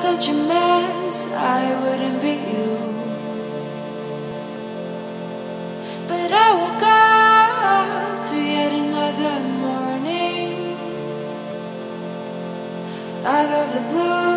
such a mess, I wouldn't be you. But I woke up to yet another morning out of the blue.